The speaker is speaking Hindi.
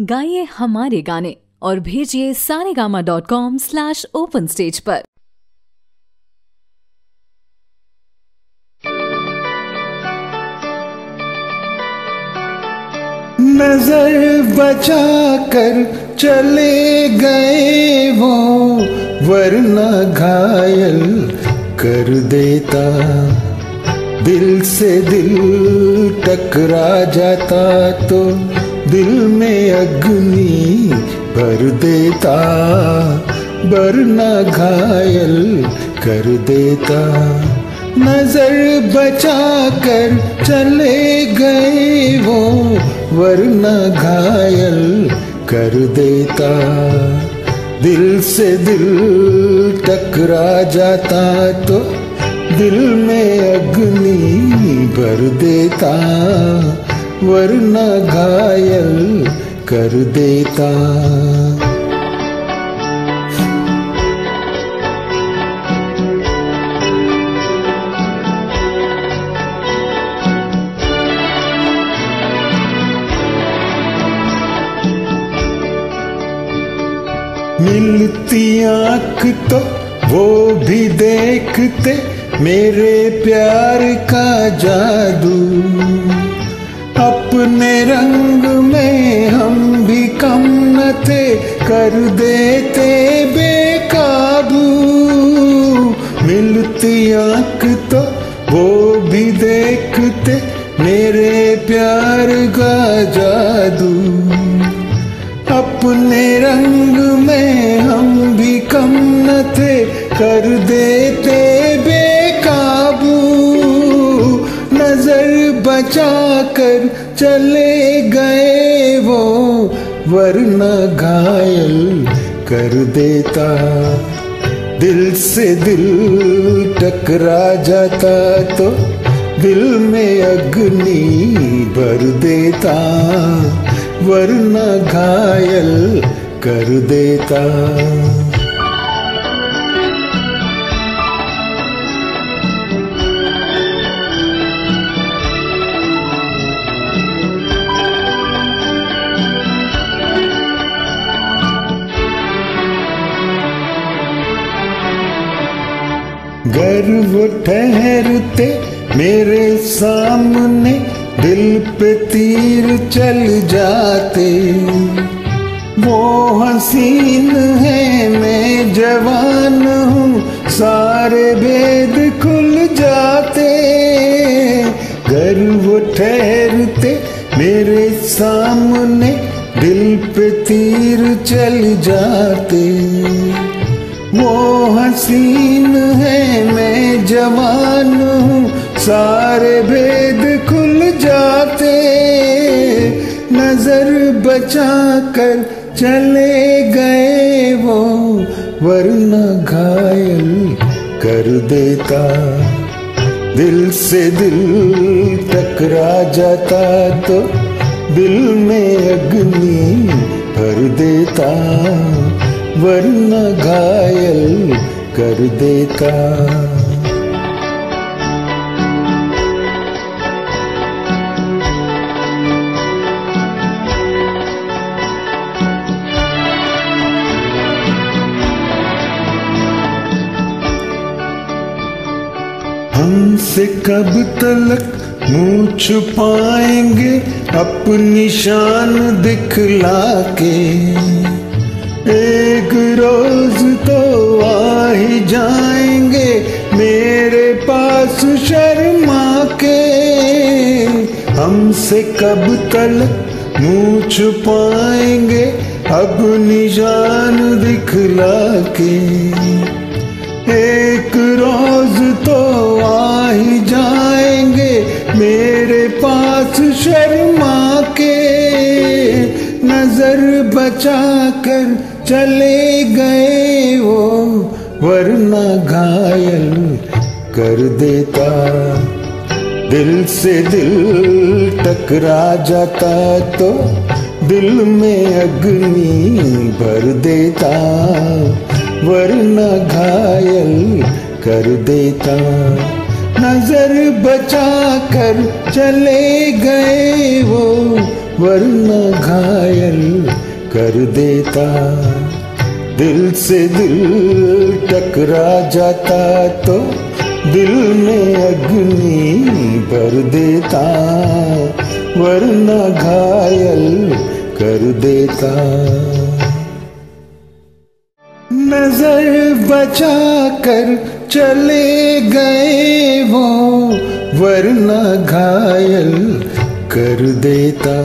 गाइए हमारे गाने और भेजिए Saregama dot com slash open stage पर। नज़र बचा कर चले गए वो, वरना घायल कर देता। दिल से दिल टकरा जाता तो दिल में अग्नि भर देता, वरना घायल कर देता। नज़र बचा कर चले गए वो, वरना घायल कर देता। दिल से दिल टकरा जाता तो दिल में अग्नि भर देता। वरना घायल कर देता। मिलती आँख तो वो भी देखते मेरे प्यार का जादू। अपने रंग में हम भी कम न थे, कर देते बेकाबू। मिलती आँख तो वो भी देखते, मेरे प्यार का जादू। अपने रंग में हम भी कम न थे, कर देते नज़र बचा कर चले गए वो, वरना घायल कर देता। दिल से दिल टकरा जाता तो दिल में अग्नि भर देता, वरना घायल कर देता। घर वो ठहरते मेरे सामने, दिल पे तीर चल जाते। वो हसीन है, मैं जवान हूँ, सारे भेद खुल जाते। गर्व ठहरते मेरे सामने, दिल पे तीर चल जाते। वो हसीन है, मैं जवान हूँ। सारे भेद खुल जाते, नज़र बचा कर चले गए वो, वरना घायल कर देता। दिल से दिल टकरा जाता तो दिल में अग्नि भर देता। वरना घायल कर देता। हमसे कब तलक मुँह छुपाएँगे अपनी शान दिखला के। एक रोज तो आ ही जाएँगे मेरे पास शर्मा के। हमसे कब तलक मुँह छुपाएँगे अपनी शान दिखला के। एक रोज तो आ ही जाएँगे मेरे पास शर्मा के। नज़र बचा कर चले गए वो, वरना घायल कर देता। दिल से दिल टकरा जाता तो दिल में अग्नि भर देता, वरना घायल कर देता। नज़र बचा कर चले गए वो, वरना घायल कर देता। दिल से दिल टकरा जाता तो दिल में अग्नि भर देता, वरना घायल कर देता। नज़र बचा कर चले गए वो, वरना घायल कर देता।